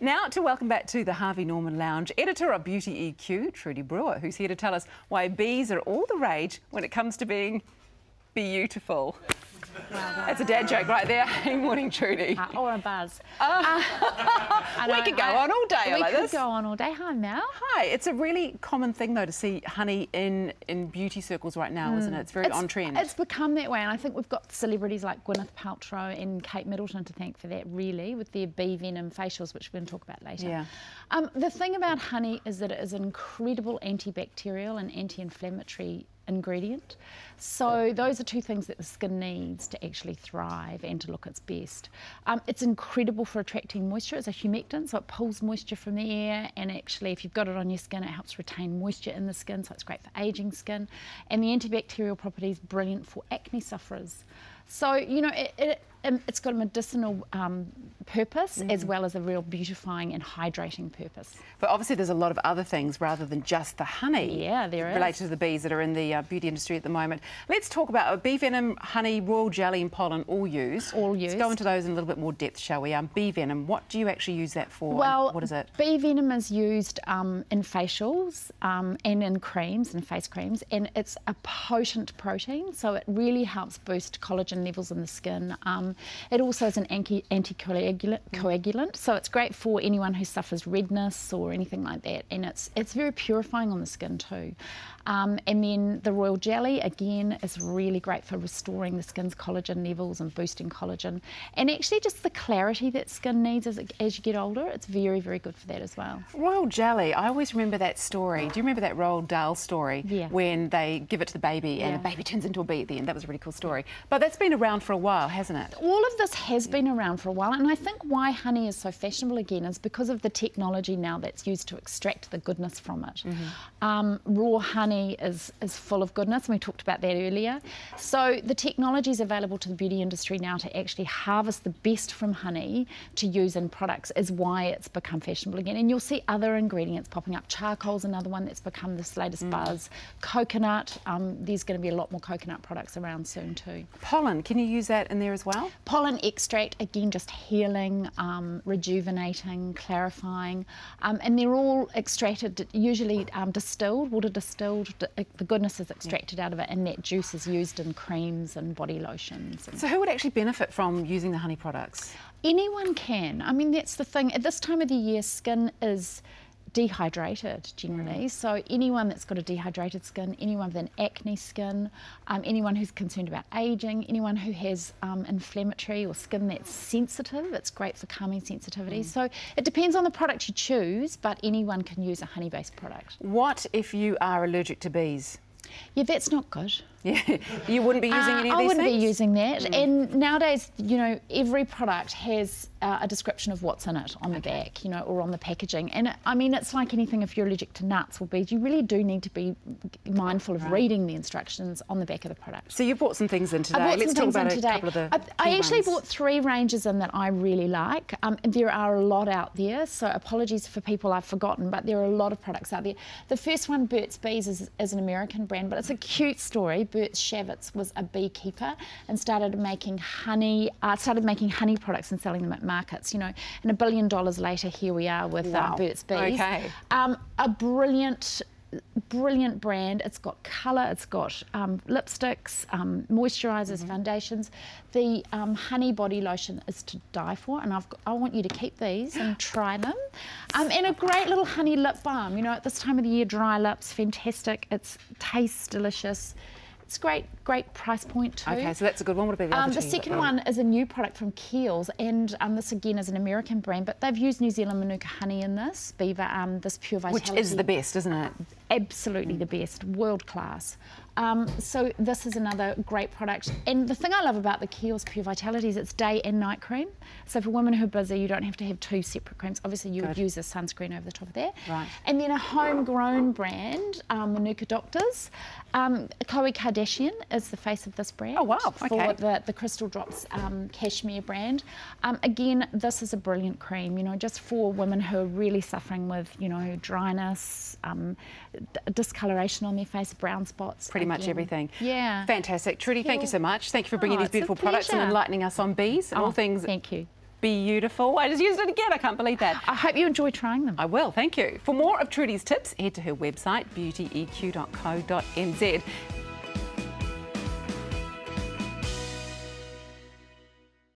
Now to welcome back to the Harvey Norman Lounge, editor of Beauty EQ, Trudi Brewer, who's here to tell us why bees are all the rage when it comes to being beautiful. That's a dad joke right there. Hey, morning, Trudi. Uh, or a buzz. Uh, we could go I, on all day we like could this. go on all day. Hi, Mel. Hi. It's a really common thing, though, to see honey in, in beauty circles right now, mm. isn't it? It's very it's, on trend. It's become that way, and I think we've got celebrities like Gwyneth Paltrow and Kate Middleton to thank for that, really, with their bee venom facials, which we're going to talk about later. Yeah. Um, the thing about honey is that it is an incredible antibacterial and anti-inflammatory ingredient. So those are two things that the skin needs to actually thrive and to look its best. Um, it's incredible for attracting moisture. It's a humectant, so it pulls moisture from the air and actually if you've got it on your skin, it helps retain moisture in the skin, so it's great for aging skin. And the antibacterial properties brilliant for acne sufferers. So, you know, it, it, it's got a medicinal um, purpose mm. as well as a real beautifying and hydrating purpose. But obviously there's a lot of other things rather than just the honey. Yeah, there is. Related to the bees that are in the uh, beauty industry at the moment. Let's talk about uh, bee venom, honey, royal jelly and pollen all used. All used. Let's go into those in a little bit more depth, shall we? Um, bee venom, what do you actually use that for? Well, what is it? Bee venom is used um, in facials um, and in creams and face creams and it's a potent protein so it really helps boost collagen levels in the skin. Um, it also is an anti anticoagulant, coagulant, so it's great for anyone who suffers redness or anything like that. And it's it's very purifying on the skin too. Um, and then the royal jelly again is really great for restoring the skin's collagen levels and boosting collagen. And actually, just the clarity that skin needs as, as you get older, it's very very good for that as well. Royal jelly, I always remember that story. Do you remember that Roald Dahl story? Yeah. When they give it to the baby yeah. and the baby turns into a bee at the end. That was a really cool story. But that's been around for a while, hasn't it? All of this has been around for a while, and I think why honey is so fashionable again is because of the technology now that's used to extract the goodness from it. Mm -hmm. um, raw honey is, is full of goodness, and we talked about that earlier. So the technology is available to the beauty industry now to actually harvest the best from honey to use in products is why it's become fashionable again. And you'll see other ingredients popping up. Charcoal's another one that's become this latest mm. buzz. Coconut, um, there's going to be a lot more coconut products around soon too. Pollen, can you use that in there as well? Pollen extract, again, just healing, um, rejuvenating, clarifying, um, and they're all extracted, usually um, distilled, water distilled. The goodness is extracted yeah. out of it, and that juice is used in creams and body lotions. And so, who would actually benefit from using the honey products? Anyone can. I mean, that's the thing. At this time of the year, skin is dehydrated generally. Mm. So anyone that's got a dehydrated skin, anyone with an acne skin, um, anyone who's concerned about aging, anyone who has um, inflammatory or skin that's sensitive, it's great for calming sensitivity. Mm. So it depends on the product you choose, but anyone can use a honey-based product. What if you are allergic to bees? Yeah, that's not good. Yeah, you wouldn't be using uh, any of I these I wouldn't things? be using that. Mm. And nowadays, you know, every product has uh, a description of what's in it on okay. the back, you know, or on the packaging. And it, I mean, it's like anything. If you're allergic to nuts or bees, you really do need to be mindful of right. reading the instructions on the back of the product. So you bought some things in today. I Let's some talk about in today. a couple of the. I, I actually ones. bought three ranges in that I really like. Um, there are a lot out there, so apologies for people I've forgotten, but there are a lot of products out there. The first one, Burt's Bees, is, is an American brand, but it's a cute story. Burt's Shavitz was a beekeeper and started making honey, uh, started making honey products and selling them at markets. You know, and a billion dollars later, here we are with uh, wow. uh, Burt's Bees. Okay. Um, a brilliant brilliant brand. It's got colour, it's got um, lipsticks, um, moisturisers, mm -hmm. foundations. The um, honey body lotion is to die for, and I've got, I want you to keep these and try them. Um, and a great little honey lip balm. You know, at this time of the year, dry lips, fantastic. It tastes delicious. It's great, great price point too. Okay, so that's a good one. What about the um, The second one is a new product from Kiehl's, and um, this again is an American brand, but they've used New Zealand Manuka honey in this, Beaver, um, this Pure Vitality. Which is the best, isn't it? Absolutely the best, world class. Um, so this is another great product. And the thing I love about the Kiehl's Pure Vitality is it's day and night cream. So for women who are busy, you don't have to have two separate creams. Obviously, you Good. would use a sunscreen over the top of that. Right. And then a homegrown brand, um, Manuka Doctors. Um, Khloe Kardashian is the face of this brand. Oh, wow. Okay. For the, the Crystal Drops um, cashmere brand. Um, again, this is a brilliant cream, you know, just for women who are really suffering with, you know, dryness, um, discoloration on their face, brown spots. Pretty much everything. Yeah. Fantastic. Trudi, thank you so much. Thank you for bringing oh, these beautiful products and enlightening us on bees and oh, all things. Thank you. beautiful. I just used it again. I can't believe that. I hope you enjoy trying them. I will, thank you. For more of Trudi's tips, head to her website, beautyeq.co.nz.